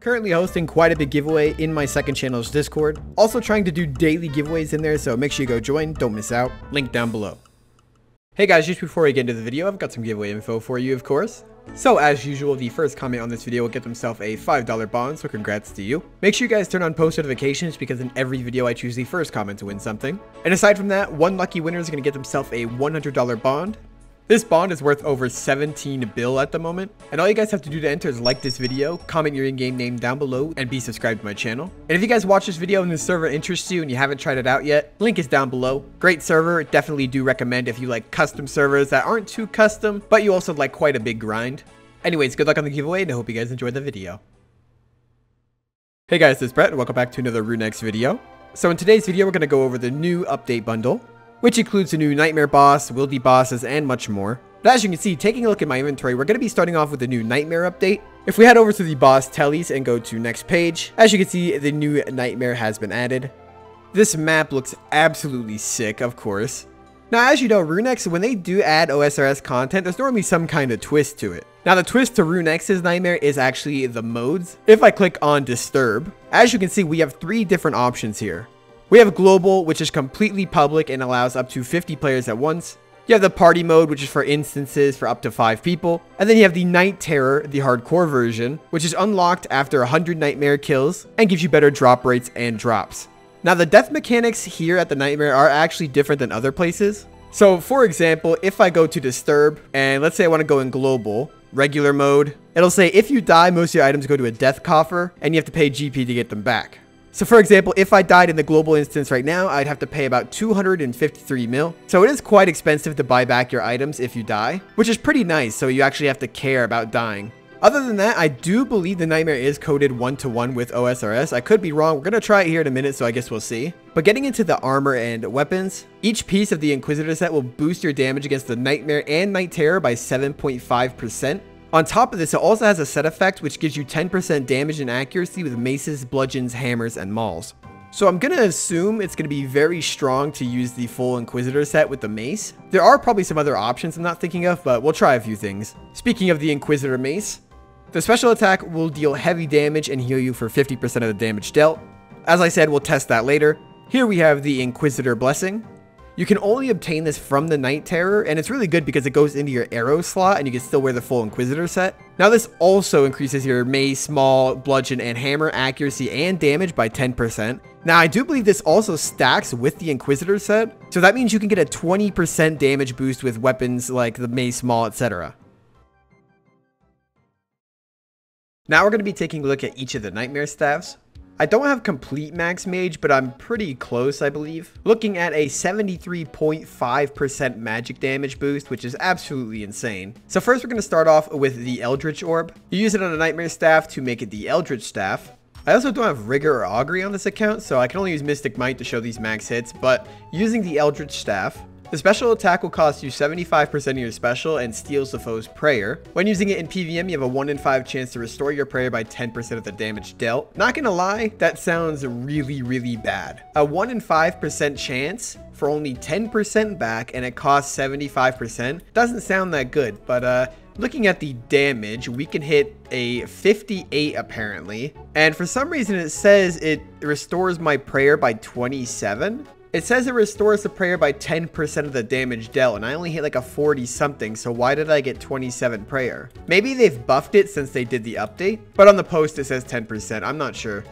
Currently hosting quite a big giveaway in my second channel's Discord. Also trying to do daily giveaways in there, so make sure you go join, don't miss out. Link down below. Hey guys, just before we get into the video, I've got some giveaway info for you, of course. So as usual, the first comment on this video will get themselves a $5 bond, so congrats to you. Make sure you guys turn on post notifications because in every video I choose the first comment to win something. And aside from that, one lucky winner is going to get themselves a $100 bond. This bond is worth over 17 bill at the moment, and all you guys have to do to enter is like this video, comment your in-game name down below, and be subscribed to my channel. And if you guys watch this video and the server interests you and you haven't tried it out yet, link is down below. Great server, definitely do recommend if you like custom servers that aren't too custom, but you also like quite a big grind. Anyways, good luck on the giveaway, and I hope you guys enjoyed the video. Hey guys, this is Brett, and welcome back to another Runex video. So in today's video, we're going to go over the new update bundle which includes a new Nightmare boss, wildy bosses, and much more. But as you can see, taking a look at my inventory, we're going to be starting off with the new Nightmare update. If we head over to the boss tellies and go to next page, as you can see, the new Nightmare has been added. This map looks absolutely sick, of course. Now, as you know, Runex, when they do add OSRS content, there's normally some kind of twist to it. Now, the twist to Runex's Nightmare is actually the modes. If I click on Disturb, as you can see, we have three different options here. We have global, which is completely public and allows up to 50 players at once. You have the party mode, which is for instances for up to 5 people. And then you have the Night Terror, the hardcore version, which is unlocked after 100 Nightmare kills and gives you better drop rates and drops. Now the death mechanics here at the Nightmare are actually different than other places. So for example, if I go to Disturb, and let's say I want to go in Global, regular mode, it'll say if you die, most of your items go to a death coffer, and you have to pay GP to get them back. So for example, if I died in the global instance right now, I'd have to pay about 253 mil. So it is quite expensive to buy back your items if you die, which is pretty nice. So you actually have to care about dying. Other than that, I do believe the Nightmare is coded one-to-one -one with OSRS. I could be wrong. We're going to try it here in a minute, so I guess we'll see. But getting into the armor and weapons, each piece of the Inquisitor set will boost your damage against the Nightmare and Night Terror by 7.5%. On top of this, it also has a set effect which gives you 10% damage and accuracy with maces, bludgeons, hammers, and mauls. So I'm going to assume it's going to be very strong to use the full Inquisitor set with the mace. There are probably some other options I'm not thinking of, but we'll try a few things. Speaking of the Inquisitor mace, the special attack will deal heavy damage and heal you for 50% of the damage dealt. As I said, we'll test that later. Here we have the Inquisitor Blessing. You can only obtain this from the Night Terror, and it's really good because it goes into your arrow slot and you can still wear the full Inquisitor set. Now this also increases your mace, small, bludgeon, and hammer accuracy and damage by 10%. Now I do believe this also stacks with the Inquisitor set, so that means you can get a 20% damage boost with weapons like the mace, maul, etc. Now we're going to be taking a look at each of the Nightmare staffs. I don't have complete max mage, but I'm pretty close, I believe. Looking at a 73.5% magic damage boost, which is absolutely insane. So first we're going to start off with the Eldritch Orb. You use it on a Nightmare Staff to make it the Eldritch Staff. I also don't have Rigor or Augury on this account, so I can only use Mystic Might to show these max hits, but using the Eldritch Staff, the special attack will cost you 75% of your special and steals the foe's prayer. When using it in PVM, you have a 1 in 5 chance to restore your prayer by 10% of the damage dealt. Not gonna lie, that sounds really, really bad. A 1 in 5% chance for only 10% back and it costs 75% doesn't sound that good, but uh, looking at the damage, we can hit a 58 apparently. And for some reason it says it restores my prayer by 27. It says it restores the prayer by 10% of the damage dealt, and I only hit like a 40 something, so why did I get 27 prayer? Maybe they've buffed it since they did the update, but on the post it says 10%, I'm not sure.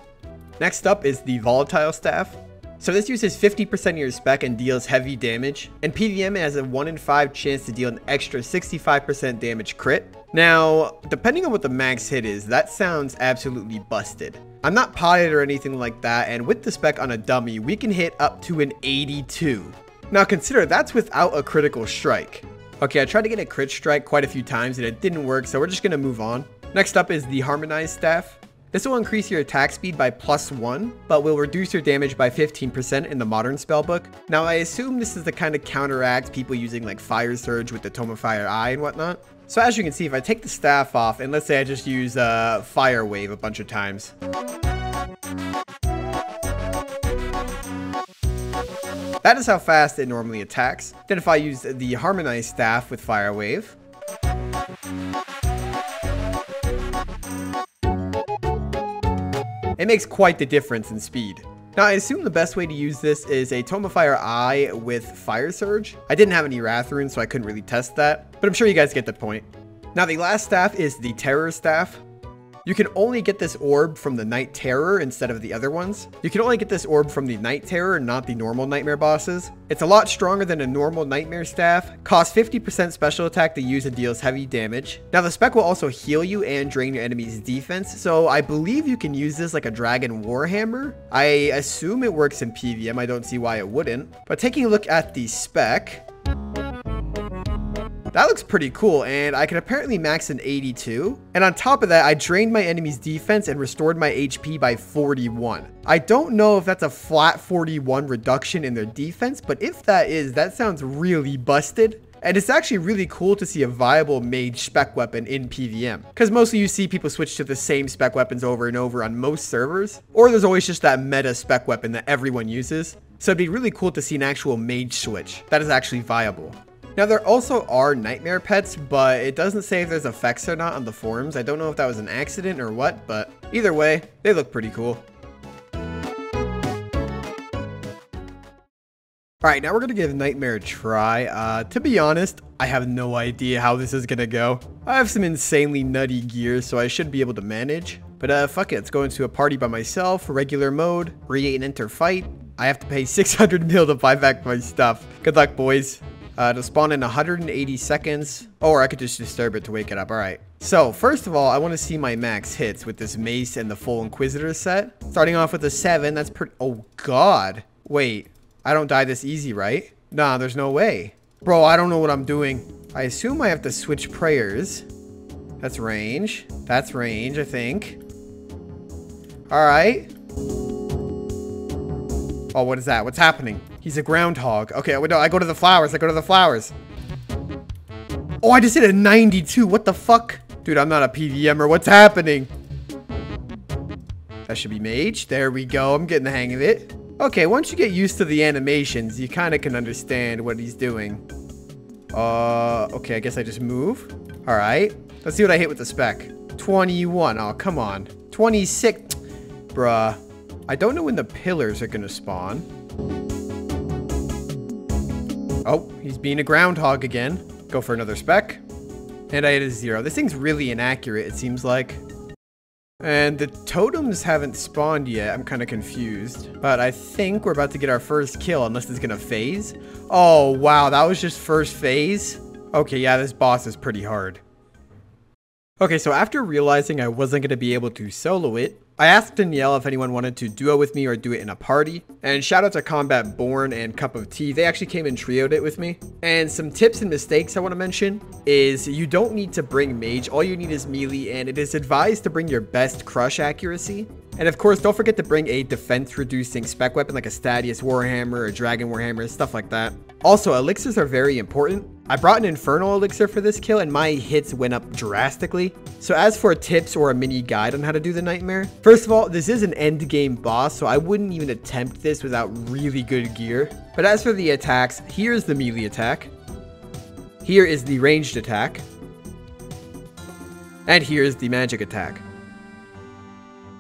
Next up is the Volatile Staff. So this uses 50% of your spec and deals heavy damage, and PVM has a 1 in 5 chance to deal an extra 65% damage crit. Now, depending on what the max hit is, that sounds absolutely busted. I'm not potted or anything like that, and with the spec on a dummy, we can hit up to an 82. Now consider that's without a critical strike. Okay, I tried to get a crit strike quite a few times and it didn't work, so we're just gonna move on. Next up is the Harmonized Staff. This will increase your attack speed by plus 1, but will reduce your damage by 15% in the modern spellbook. Now I assume this is the kind of counteract people using like Fire Surge with the Tome of Fire Eye and whatnot. So as you can see, if I take the staff off, and let's say I just use uh, Fire Wave a bunch of times. That is how fast it normally attacks. Then if I use the Harmonized Staff with Fire Wave, It makes quite the difference in speed. Now, I assume the best way to use this is a Tome Fire Eye with Fire Surge. I didn't have any Wrath runes, so I couldn't really test that, but I'm sure you guys get the point. Now, the last staff is the Terror Staff. You can only get this orb from the Night Terror instead of the other ones. You can only get this orb from the Night Terror, and not the normal Nightmare bosses. It's a lot stronger than a normal Nightmare staff, costs 50% special attack to use and deals heavy damage. Now the spec will also heal you and drain your enemy's defense, so I believe you can use this like a Dragon Warhammer. I assume it works in PVM, I don't see why it wouldn't. But taking a look at the spec, that looks pretty cool, and I can apparently max an 82. And on top of that, I drained my enemy's defense and restored my HP by 41. I don't know if that's a flat 41 reduction in their defense, but if that is, that sounds really busted. And it's actually really cool to see a viable mage spec weapon in PVM. Because mostly you see people switch to the same spec weapons over and over on most servers. Or there's always just that meta spec weapon that everyone uses. So it'd be really cool to see an actual mage switch that is actually viable. Now there also are nightmare pets, but it doesn't say if there's effects or not on the forums. I don't know if that was an accident or what, but either way, they look pretty cool. Alright, now we're going to give Nightmare a try. Uh, to be honest, I have no idea how this is going to go. I have some insanely nutty gear, so I should be able to manage. But uh, fuck it, let's go into a party by myself, regular mode, re and enter fight. I have to pay 600 mil to buy back my stuff. Good luck, boys. Uh, to spawn in 180 seconds. Or I could just disturb it to wake it up. All right. So, first of all, I want to see my max hits with this mace and the full Inquisitor set. Starting off with a 7, that's pretty... Oh, God. Wait. I don't die this easy, right? Nah, there's no way. Bro, I don't know what I'm doing. I assume I have to switch prayers. That's range. That's range, I think. All right. Oh, what is that? What's happening? He's a groundhog. Okay, I go to the flowers. I go to the flowers. Oh, I just hit a 92. What the fuck? Dude, I'm not a PVMer. What's happening? That should be mage. There we go. I'm getting the hang of it. Okay, once you get used to the animations, you kind of can understand what he's doing. Uh, okay, I guess I just move. All right. Let's see what I hit with the spec. 21. Oh, come on. 26. Bruh. I don't know when the pillars are going to spawn. Oh, he's being a groundhog again. Go for another spec. And I hit a zero. This thing's really inaccurate, it seems like. And the totems haven't spawned yet. I'm kind of confused. But I think we're about to get our first kill, unless it's going to phase. Oh, wow. That was just first phase? Okay, yeah, this boss is pretty hard. Okay, so after realizing I wasn't going to be able to solo it, I asked Danielle if anyone wanted to duo with me or do it in a party. And shout out to Combat Born and Cup of Tea. They actually came and trioed it with me. And some tips and mistakes I want to mention is you don't need to bring mage. All you need is melee and it is advised to bring your best crush accuracy. And of course, don't forget to bring a defense reducing spec weapon like a Statius Warhammer or Dragon Warhammer, stuff like that. Also, elixirs are very important. I brought an Infernal Elixir for this kill and my hits went up drastically. So as for tips or a mini guide on how to do the Nightmare, first of all, this is an end game boss, so I wouldn't even attempt this without really good gear. But as for the attacks, here's the melee attack. Here is the ranged attack. And here's the magic attack.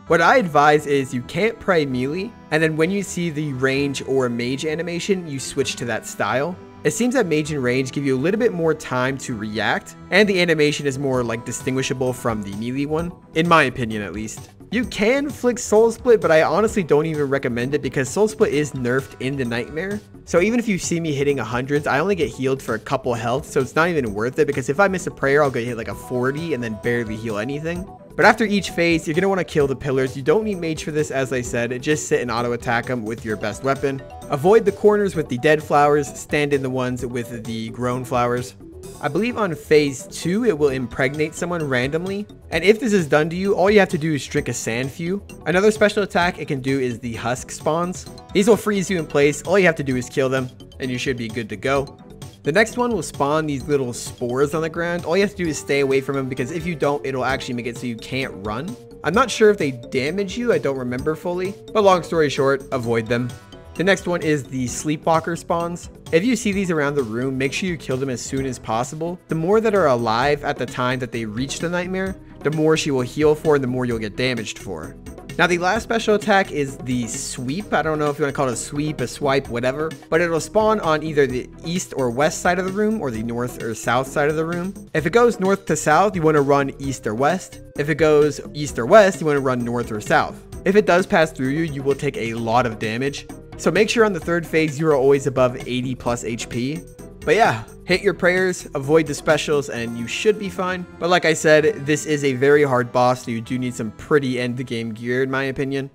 What I advise is you can't pray melee, and then when you see the range or mage animation, you switch to that style. It seems that Mage and Range give you a little bit more time to react, and the animation is more like distinguishable from the melee one, in my opinion at least. You can flick Soul Split, but I honestly don't even recommend it because Soul Split is nerfed in the Nightmare. So even if you see me hitting 100s, I only get healed for a couple health, so it's not even worth it because if I miss a prayer, I'll get hit like a 40 and then barely heal anything. But after each phase, you're going to want to kill the pillars. You don't need mage for this, as I said. Just sit and auto attack them with your best weapon. Avoid the corners with the dead flowers. Stand in the ones with the grown flowers. I believe on phase 2 it will impregnate someone randomly. And if this is done to you, all you have to do is drink a sanfew. Another special attack it can do is the husk spawns. These will freeze you in place. All you have to do is kill them and you should be good to go. The next one will spawn these little spores on the ground. All you have to do is stay away from them because if you don't, it'll actually make it so you can't run. I'm not sure if they damage you, I don't remember fully, but long story short, avoid them. The next one is the Sleepwalker spawns. If you see these around the room, make sure you kill them as soon as possible. The more that are alive at the time that they reach the nightmare, the more she will heal for and the more you'll get damaged for. Now the last special attack is the sweep. I don't know if you want to call it a sweep, a swipe, whatever, but it'll spawn on either the east or west side of the room or the north or south side of the room. If it goes north to south, you want to run east or west. If it goes east or west, you want to run north or south. If it does pass through you, you will take a lot of damage. So make sure on the third phase you are always above 80 plus HP. But yeah, hit your prayers, avoid the specials, and you should be fine. But like I said, this is a very hard boss, so you do need some pretty end-the-game gear in my opinion.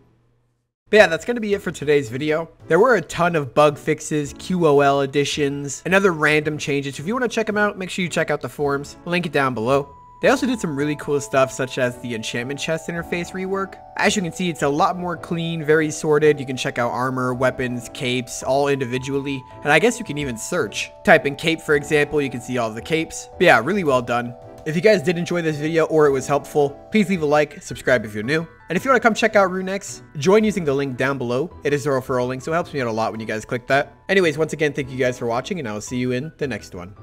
But yeah, that's going to be it for today's video. There were a ton of bug fixes, QOL additions, and other random changes. If you want to check them out, make sure you check out the forums. link it down below. They also did some really cool stuff such as the enchantment chest interface rework. As you can see, it's a lot more clean, very sorted. You can check out armor, weapons, capes, all individually. And I guess you can even search. Type in cape, for example, you can see all the capes. But yeah, really well done. If you guys did enjoy this video or it was helpful, please leave a like, subscribe if you're new. And if you want to come check out Runex, join using the link down below. It is a referral link, so it helps me out a lot when you guys click that. Anyways, once again, thank you guys for watching, and I will see you in the next one.